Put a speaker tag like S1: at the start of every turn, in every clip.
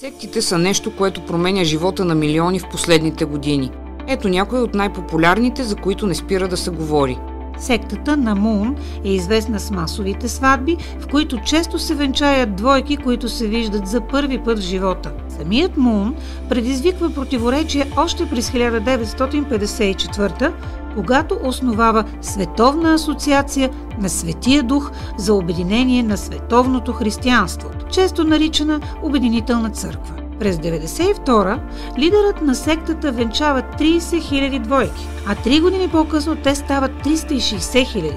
S1: Сектите са нещо, което променя живота на милиони в последните години. Ето някои от най-популярните, за които не спира да се говори.
S2: Сектата на Мун е известна с масовите сватби, в които често се венчаят двойки, които се виждат за първи път в живота. Самият Мун предизвиква противоречие още през 1954 когато основава Световна асоциация на Светия Дух за обединение на световното християнство, често наричана Обединителна църква. През 1992 лидерът на сектата венчава 30 000 двойки, а три години по-късно те стават 360 000.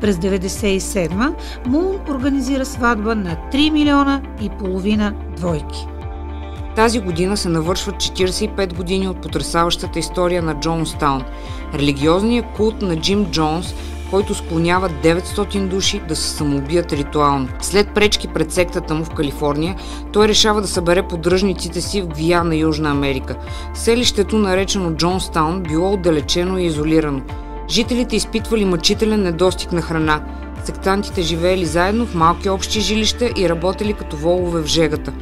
S2: През 1997 Мун организира сватба на 3 милиона и половина двойки.
S1: Тази година се навършват 45 години от потрясаващата история на Джонстаун, религиозният култ на Джим Джонс, който склонява 900 души да се самоубият ритуално. След пречки пред сектата му в Калифорния, той решава да събере поддръжниците си в Гвиана, Южна Америка. Селището, наречено Джонстаун, било отдалечено и изолирано. Жителите изпитвали мъчителен недостиг на храна. Сектантите живеели заедно в малки общи жилища и работели като волове в жегата.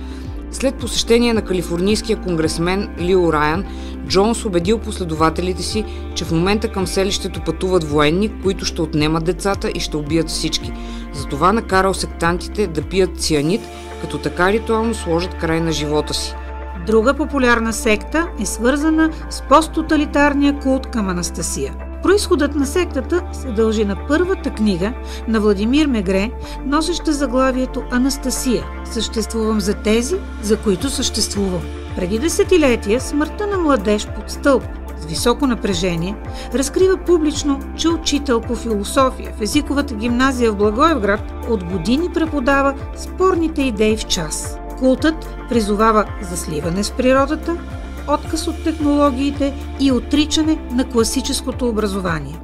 S1: След посещение на калифорнийския конгресмен Лио Райан, Джонс убедил последователите си, че в момента към селището пътуват военни, които ще отнемат децата и ще убият всички. Затова накарал сектантите да пият цианид, като така ритуално сложат край на живота си.
S2: Друга популярна секта е свързана с посттоталитарния култ към Анастасия. Происходът на сектата се дължи на първата книга на Владимир Мегре, носеща заглавието Анастасия. Съществувам за тези, за които съществувам. Преди десетилетия смъртта на младеж под стълб с високо напрежение разкрива публично, че учител по философия в езиковата гимназия в Благоевград от години преподава спорните идеи в час. Култът призовава за сливане с природата, отказ от технологиите и отричане на класическото образование.